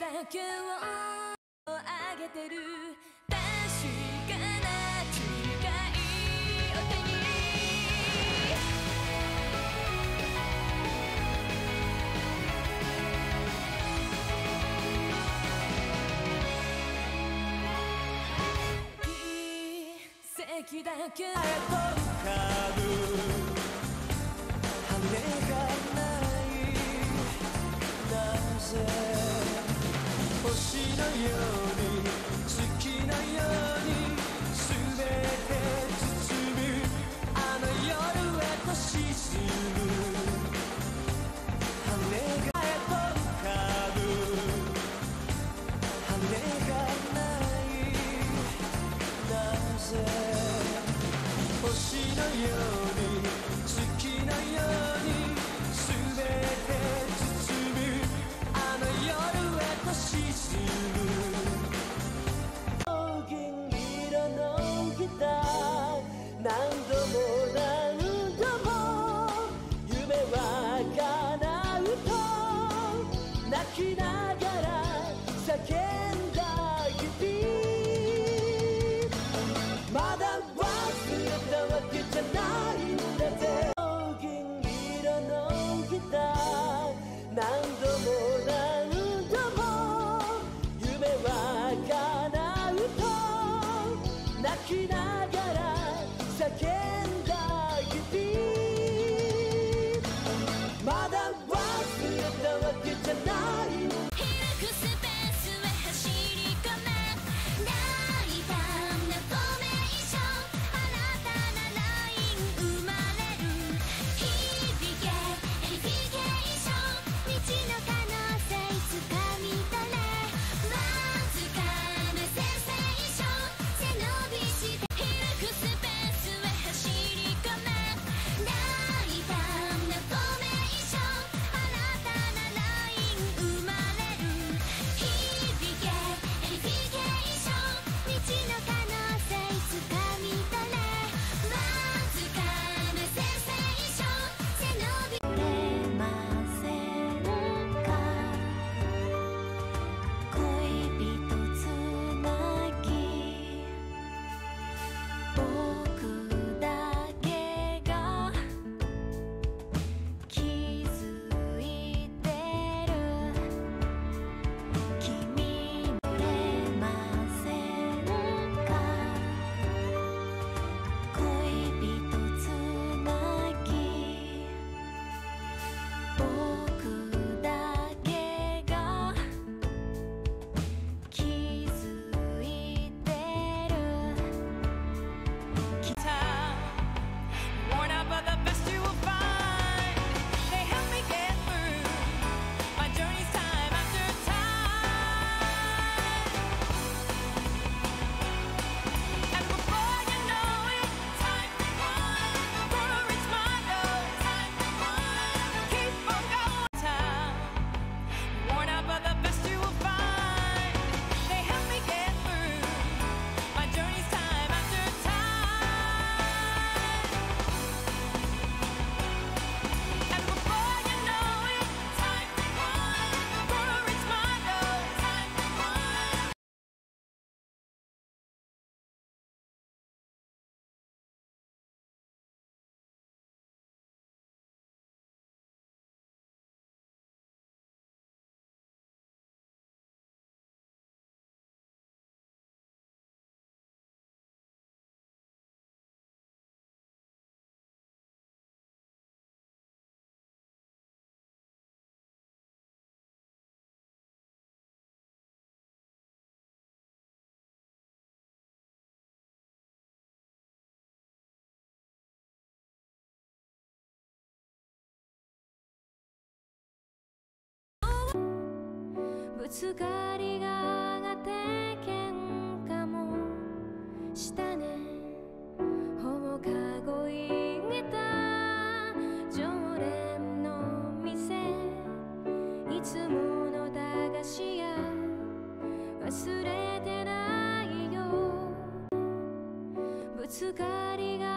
だをあげてる。確かな違いを手に。だけ to you. つかりが上がって喧嘩もしたね。ほぼかごいげた常連の店。いつもの駄菓子屋。忘れてないよ。ぶつかりが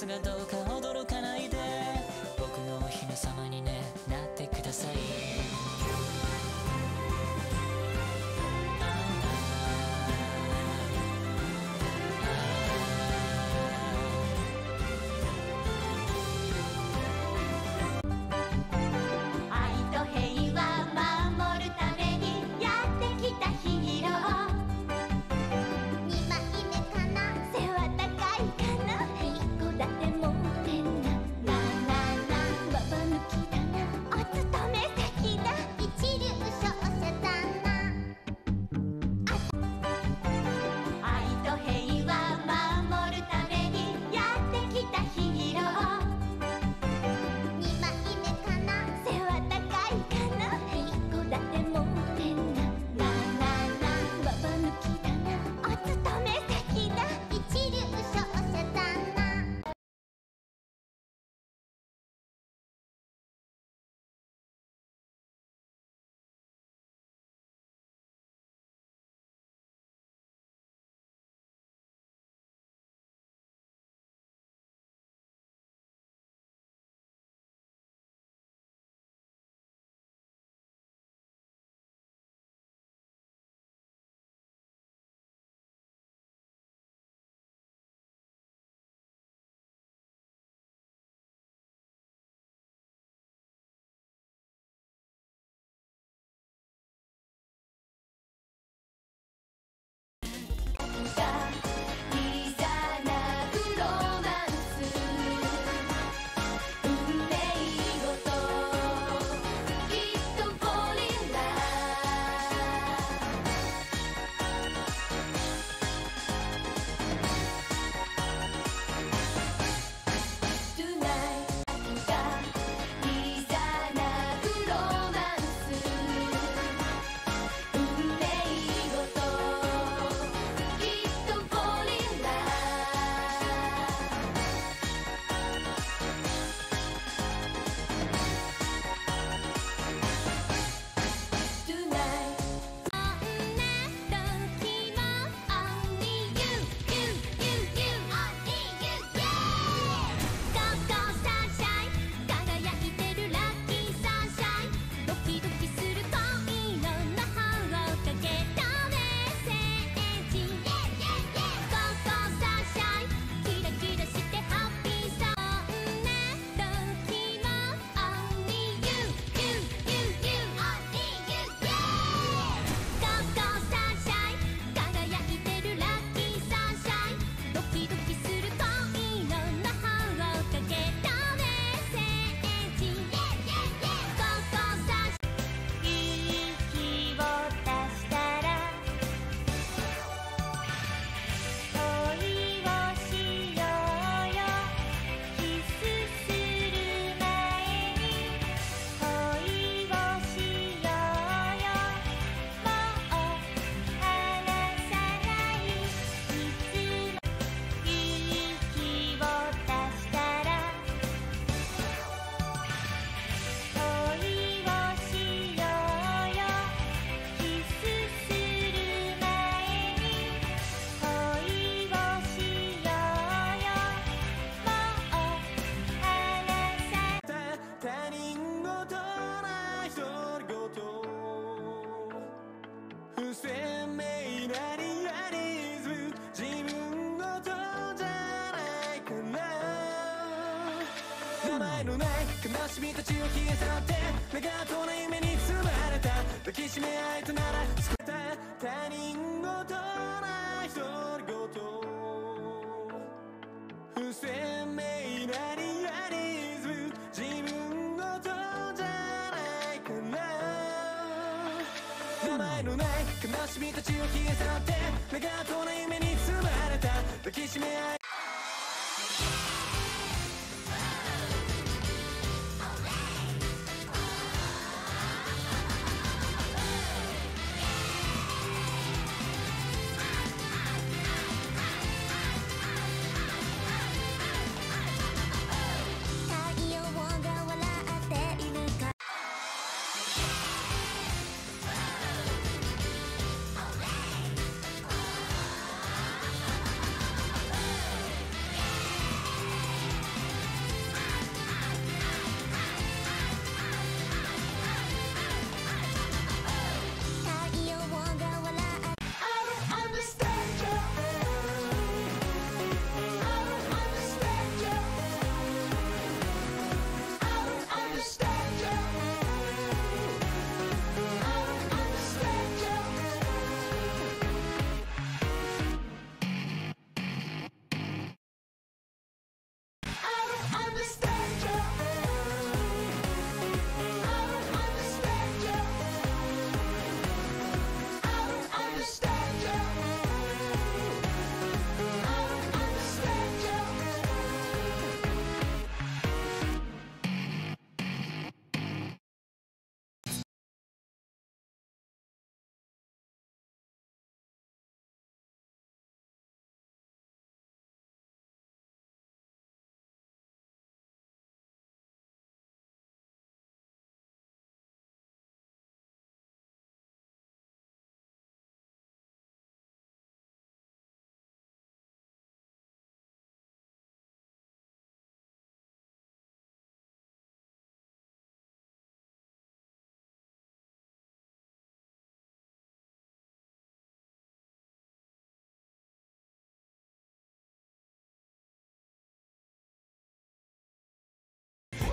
スがどうか悲しみたちを消え去って目が遠な夢に包まれた。抱きしめ合いとなら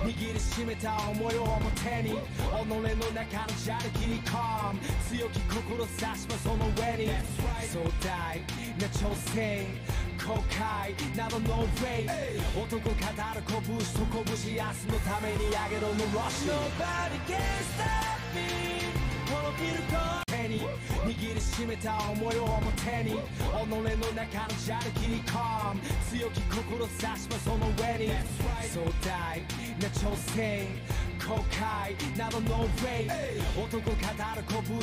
握りしめた思いを表に己の中の砂利切り込む強き志はその上に。壮大な挑戦後悔など No way 男語る拳と拳明日のためにあげろのロッシュ Nobody can stop me このビルと手に握りしめた思いを表に己の中の砂利切り込む強き志はその上に壮大な挑戦後悔などノーウェイ男語る拳と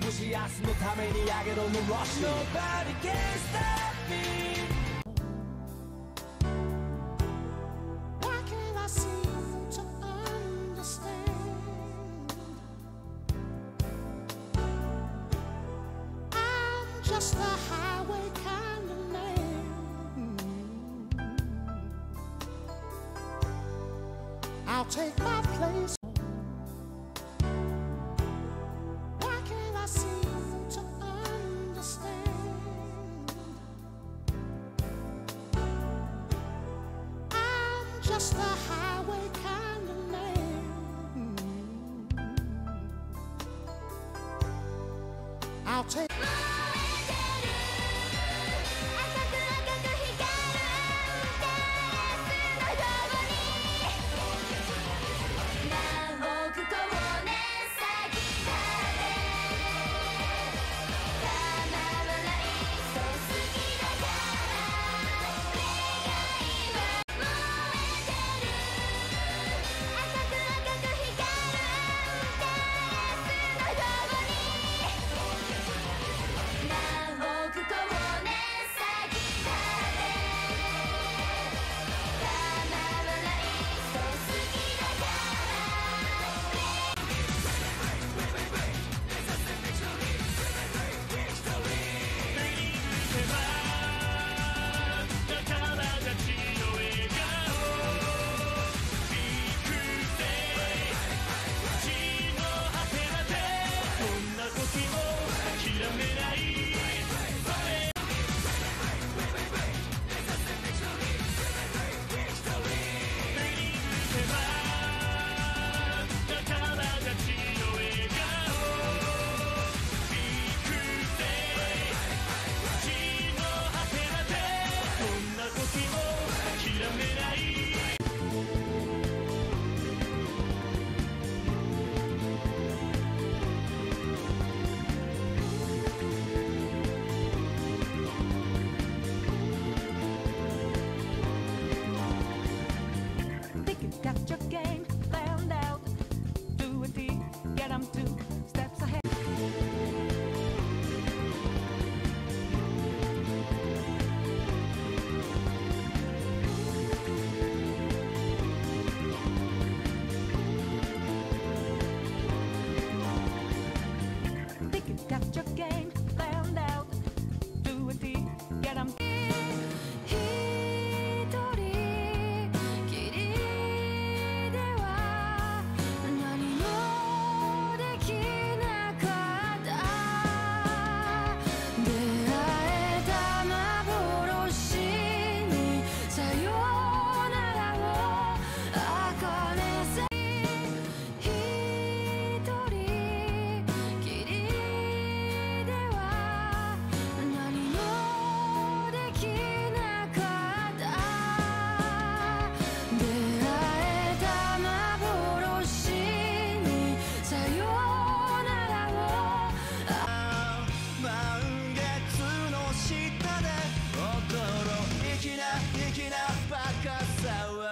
拳明日のためにあげろのロッシュ Nobody can stop me.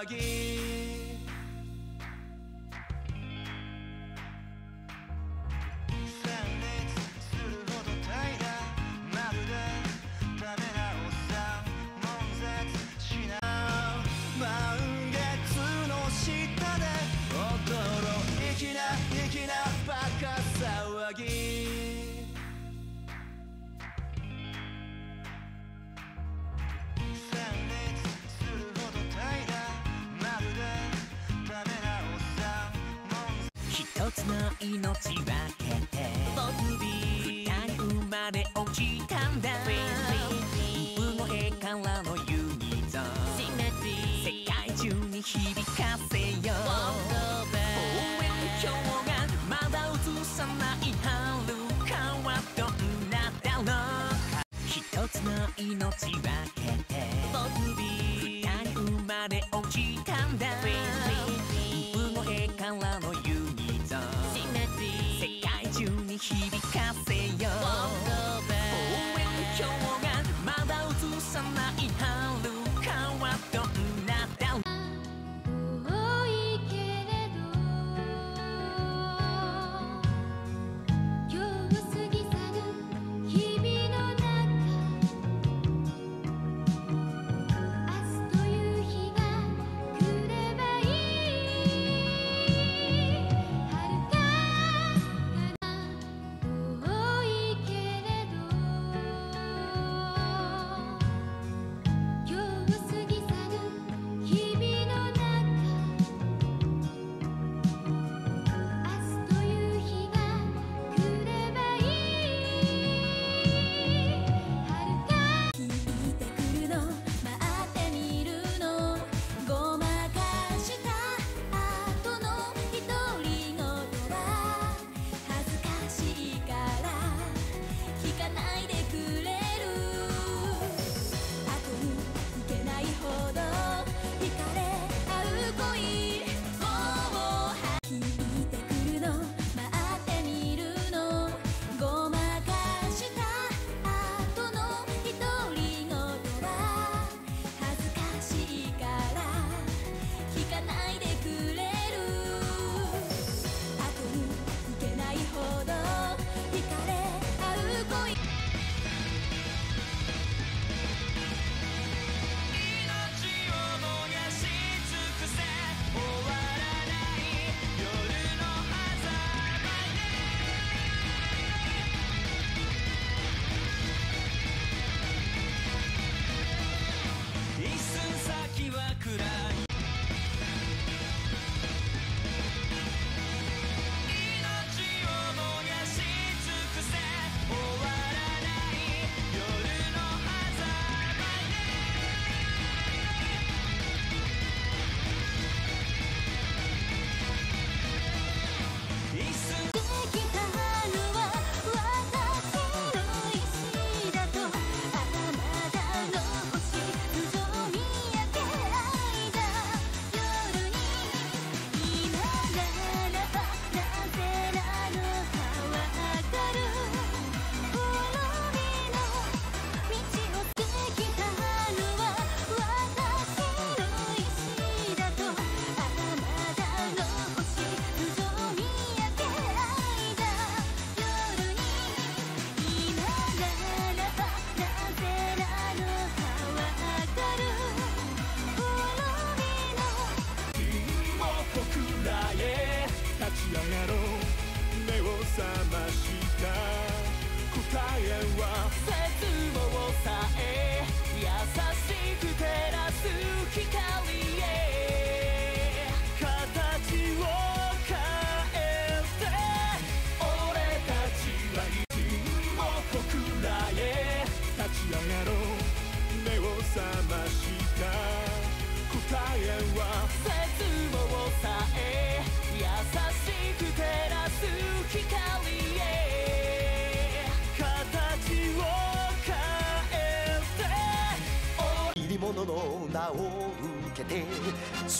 lagi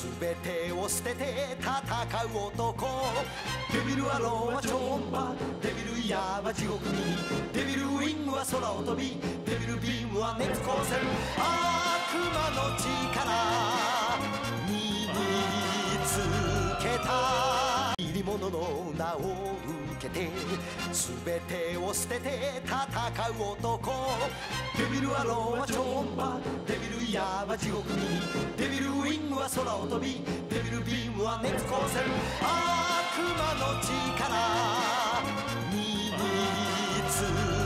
全てを捨てて戦う男。デビルアローは超音波。デビルイヤーは地獄に。デビルウィングは空を飛び。デビルビームは熱光線。悪魔の力。身につけた。入り物の名を受けて。全てを捨てて戦う男。デビルアローは超音波。デビルヤーは地獄に。デビルウィングは空を飛びデビルビームは熱光線。悪魔の力につ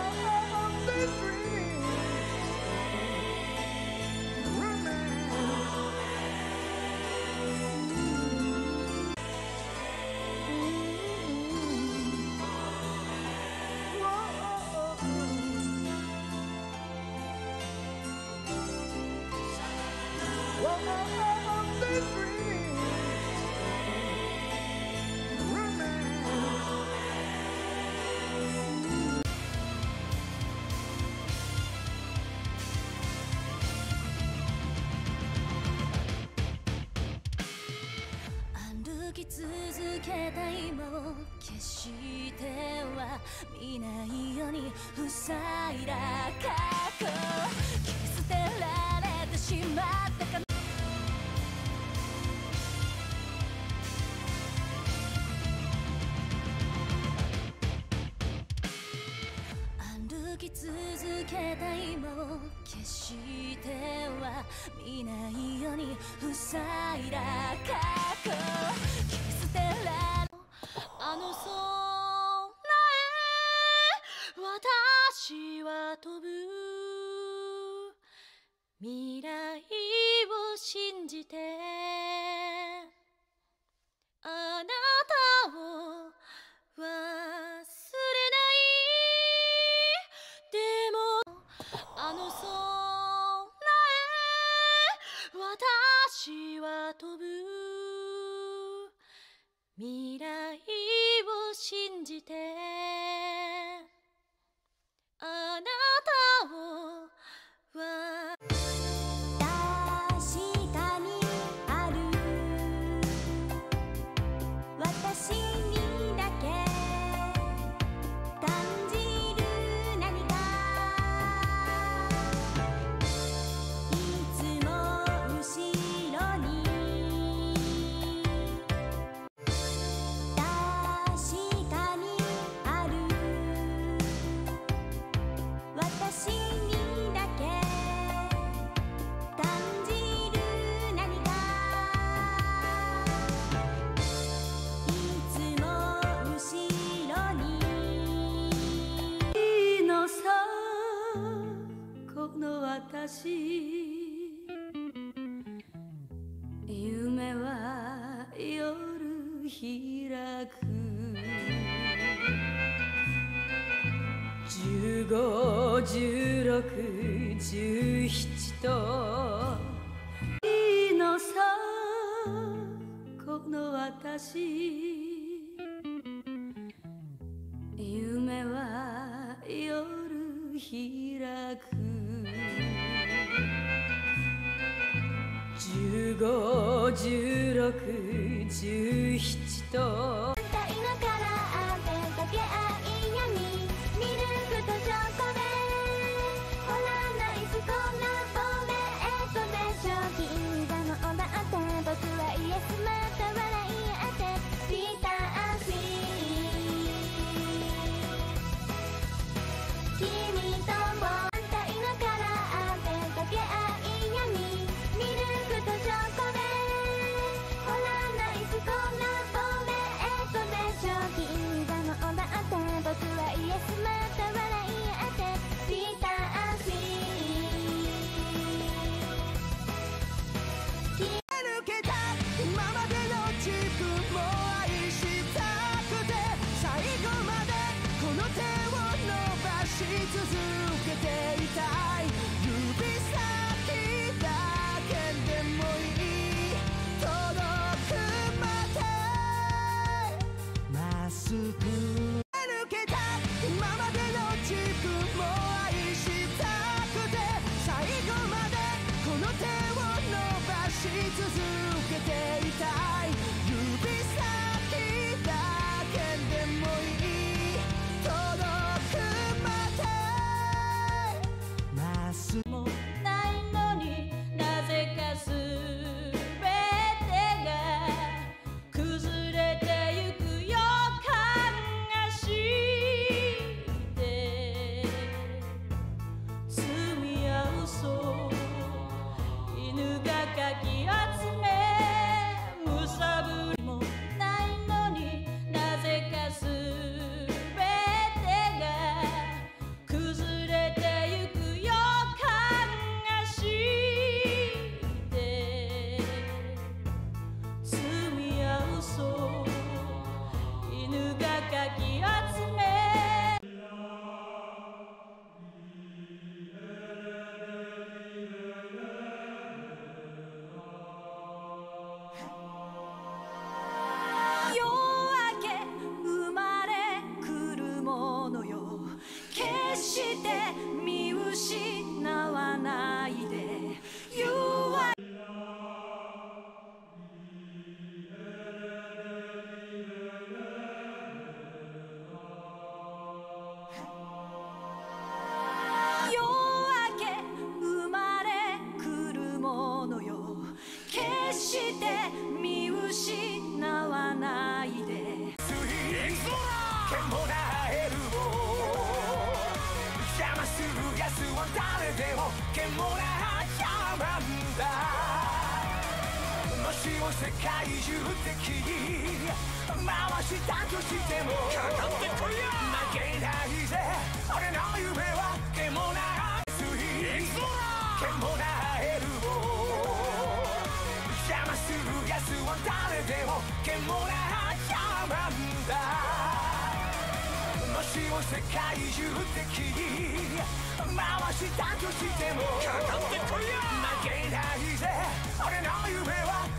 Oh, 続けた今を決しては見ないように塞いだ過去決捨てられてしまったか歩き続けた今を決しては見ないように塞いだ過去あの空へ私は飛ぶ。未来を信じて。あなたを未来を信じて足を世界中的に回したとしてもかかってこいよ負けないぜ俺の夢は獣な熱い獣なエルを邪魔するやつは誰でも獣な邪魔んだもし世界中的に回したとしてもかかってこいよ負けないぜ俺の夢は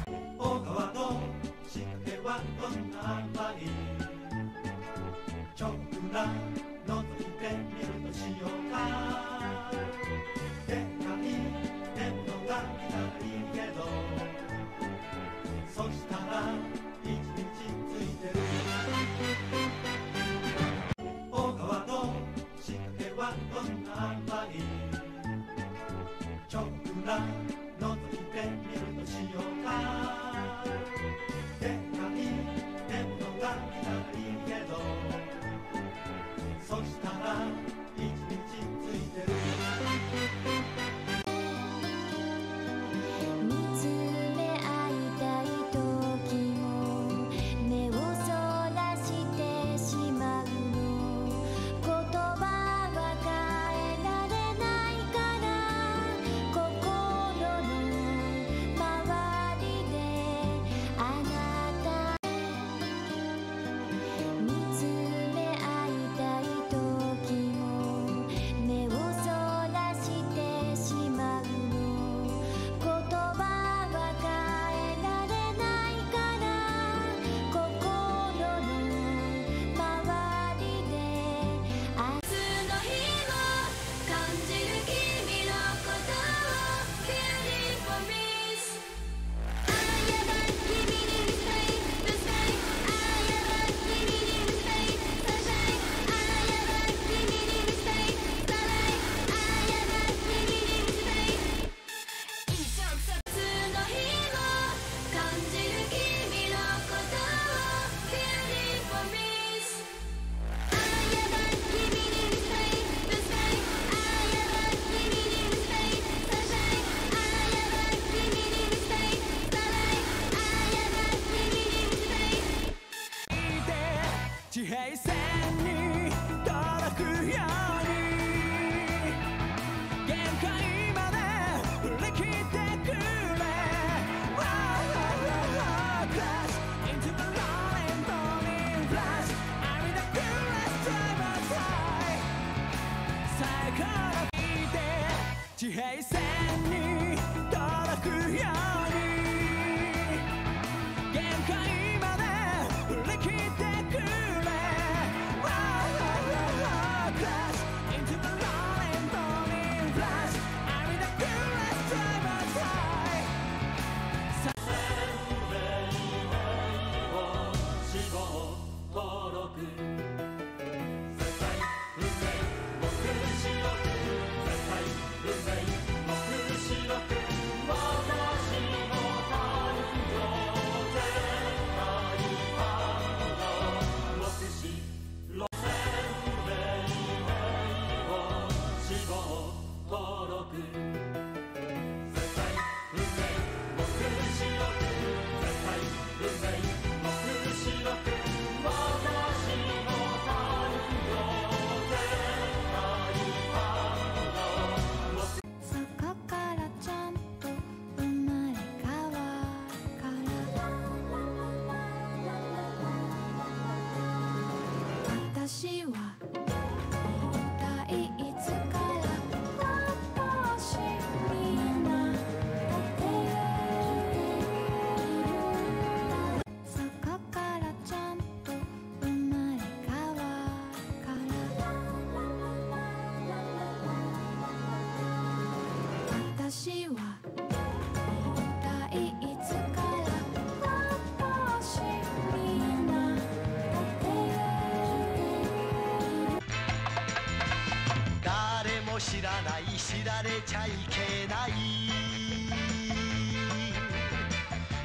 知られちゃいけない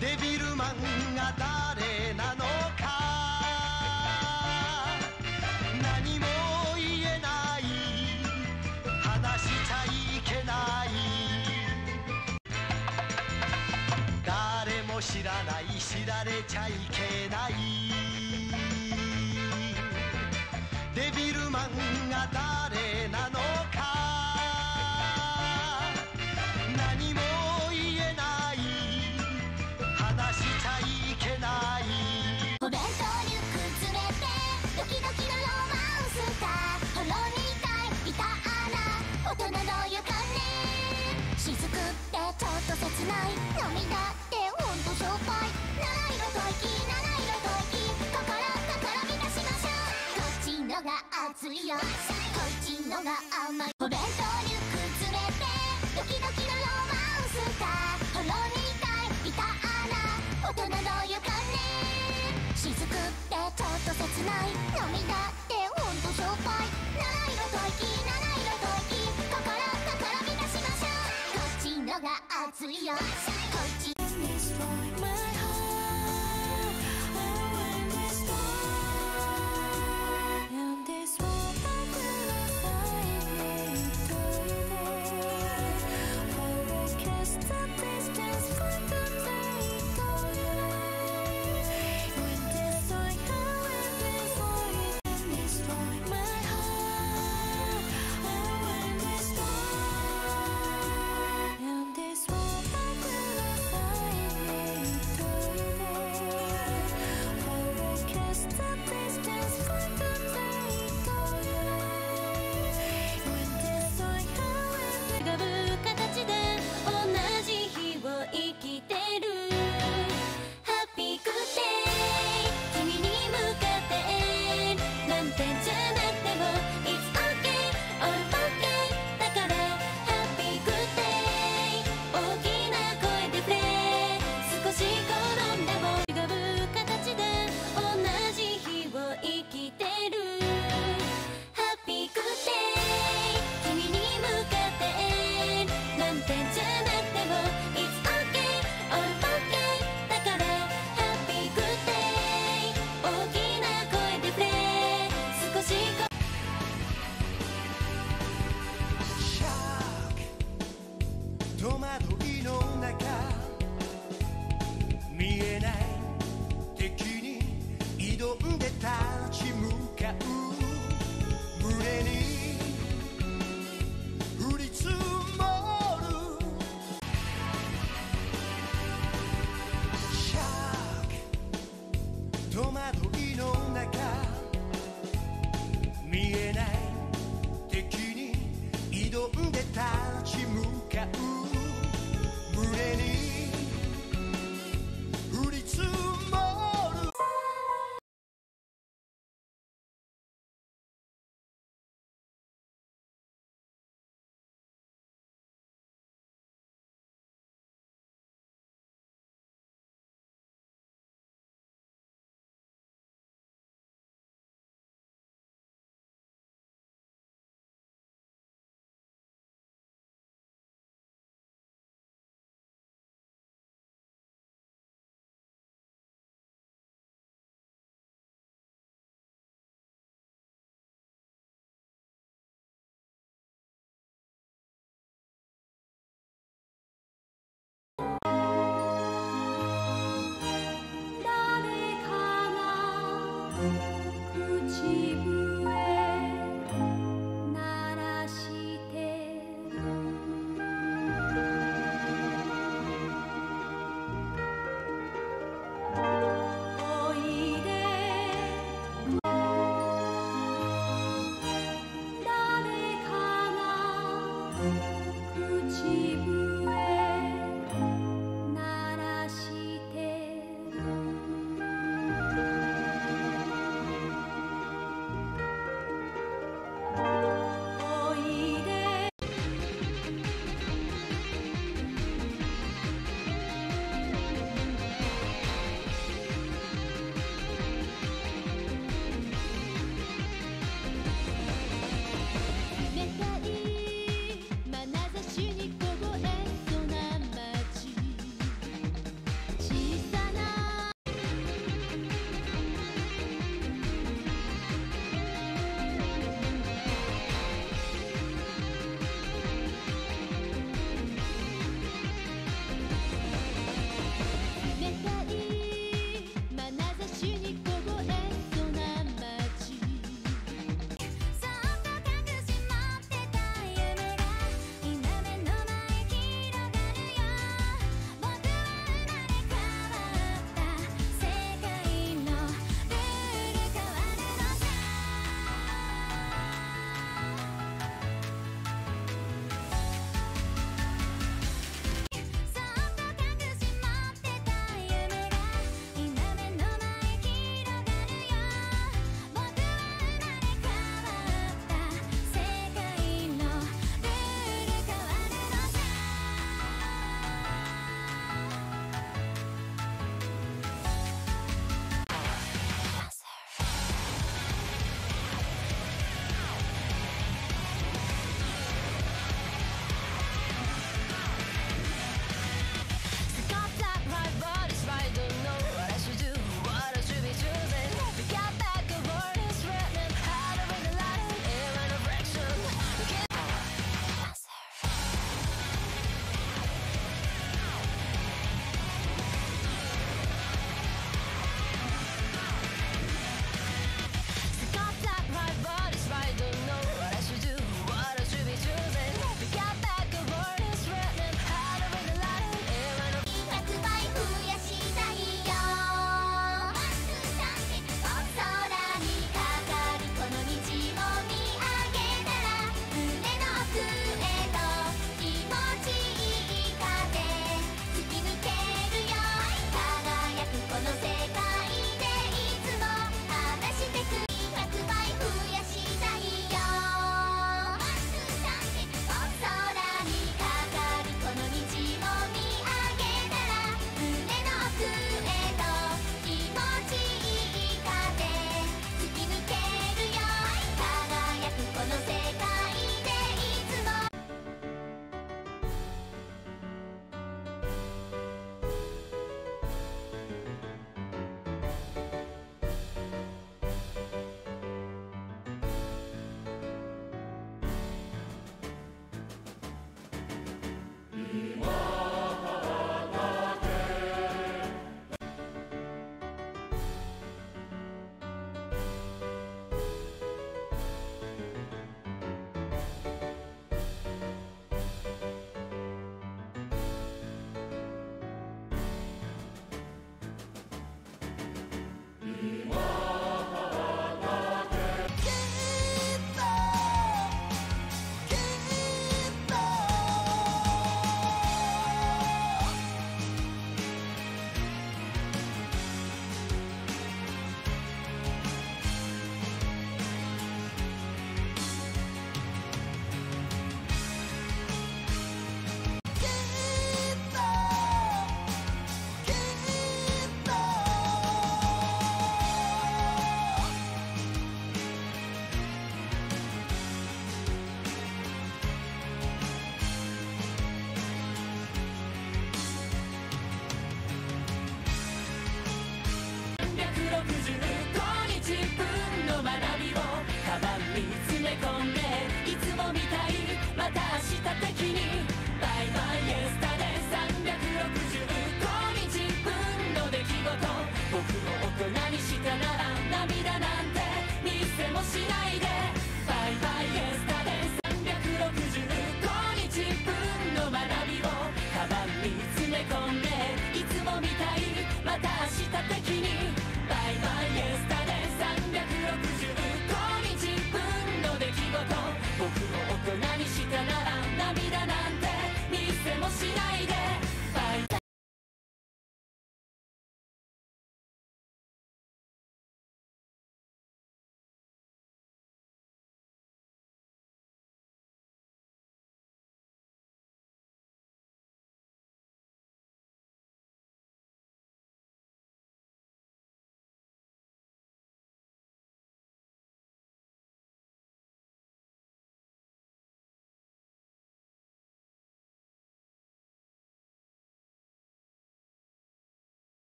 デビルマンが誰なのか。何も言えない。話しちゃいけない。誰も知らない。知られちゃいけない。こっちのが甘いお弁当に崩れてドキドキのロマンスだほろ苦いビターな大人の予感ねくってちょっと切ない涙ってほんとしょっぱいないろと息いろと息心ころみ出しましょうこっちのが熱いよ。sheep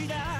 ciudad.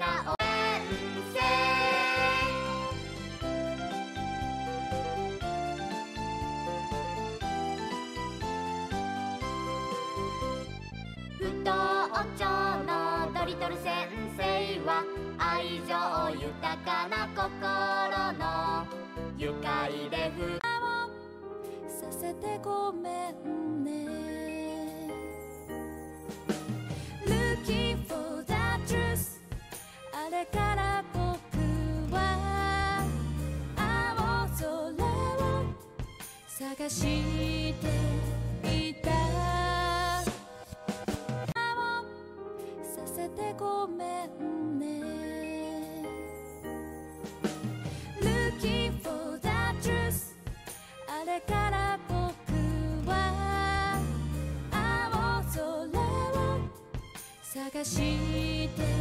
なお長のドリトル先生は愛情豊かな心の愉快でふをさせてごめんね。れから僕は青空を探して